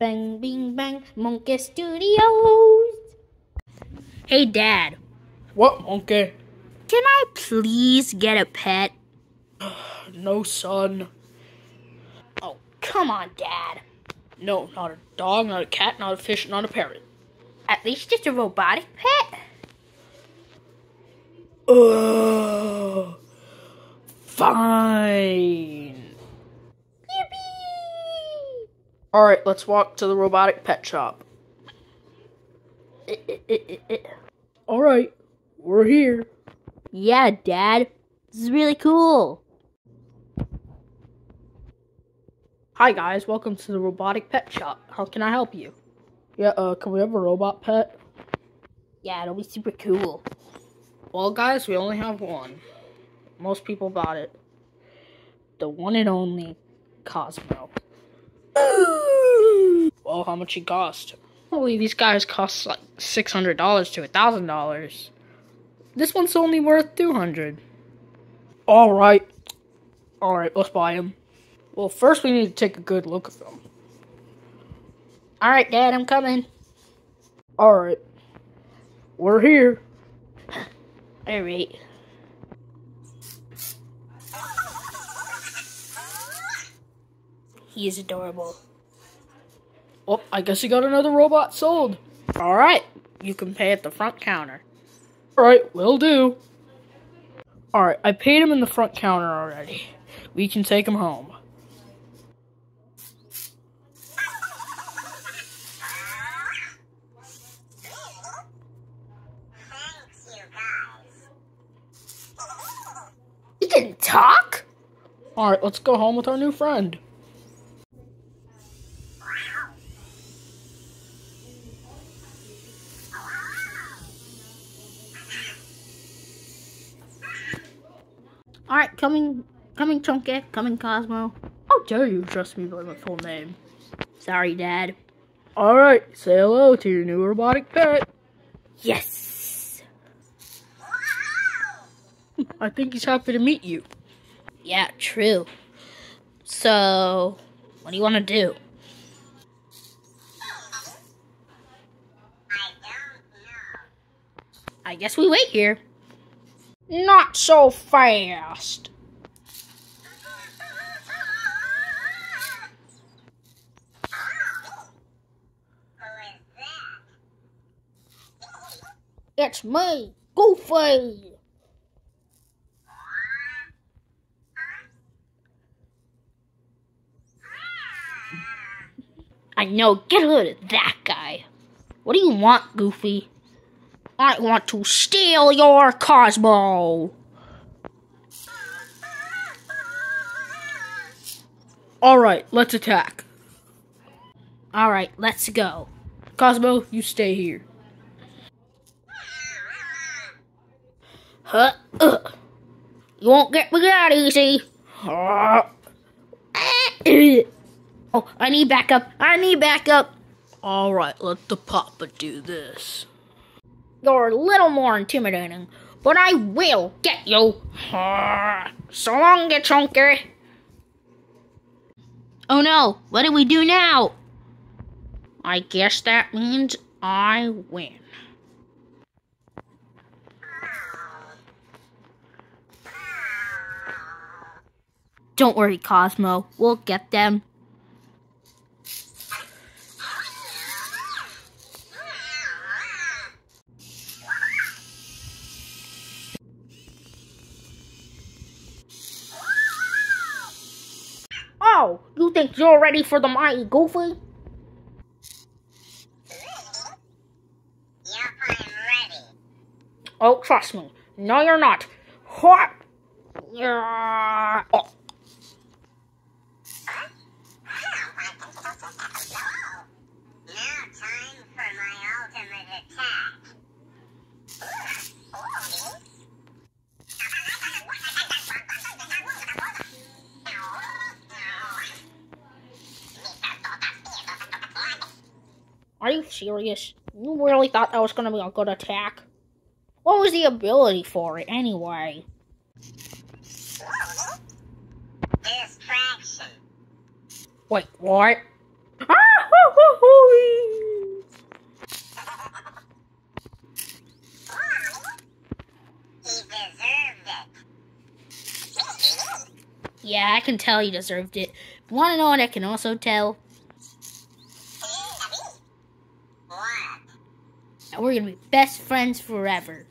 Bang, bing, bang, Monkey Studios. Hey, Dad. What, monkey? Can I please get a pet? No, son. Oh, come on, Dad. No, not a dog, not a cat, not a fish, not a parrot. At least just a robotic pet. Ugh. Fine. Yippee! All right, let's walk to the robotic pet shop. All right, we're here. Yeah, Dad. This is really cool. Hi guys, welcome to the robotic pet shop. How can I help you? Yeah, uh, can we have a robot pet? Yeah, it'll be super cool. Well, guys, we only have one. Most people bought it. The one and only Cosmo. Well, how much he cost? Holy, these guys cost like six hundred dollars to a thousand dollars. This one's only worth two hundred. All right, all right, let's buy him. Well, first we need to take a good look at them. All right, Dad, I'm coming. All right, we're here. All right. He is adorable. Oh, I guess you got another robot sold. All right, you can pay at the front counter. All right, will do. All right, I paid him in the front counter already. We can take him home. He can talk? All right, let's go home with our new friend. All right, coming, coming, Chunky, coming, Cosmo. Oh, How dare you address me by my full name? Sorry, Dad. All right, say hello to your new robotic pet. Yes. I think he's happy to meet you. Yeah, true. So, what do you want to do? I guess we wait here. Not so fast. It's me, Goofy. I know, get rid of that guy. What do you want, Goofy? I want to steal your Cosmo. All right, let's attack. All right, let's go. Cosmo, you stay here. Huh? Ugh. You won't get me that easy. Oh, I need backup. I need backup. All right, let the papa do this. You're a little more intimidating, but I will get you. So long, you chunker. Oh no, what do we do now? I guess that means I win. Don't worry, Cosmo. We'll get them. Oh, you think you're ready for the mighty Goofy? Yep, I'm ready. Oh, trust me. No, you're not. What? Yeah. Oh, Are you serious? You really thought that was gonna be a good attack? What was the ability for it, anyway? Wait, what? yeah, I can tell he deserved it. Wanna know what I can also tell? That we're gonna be best friends forever.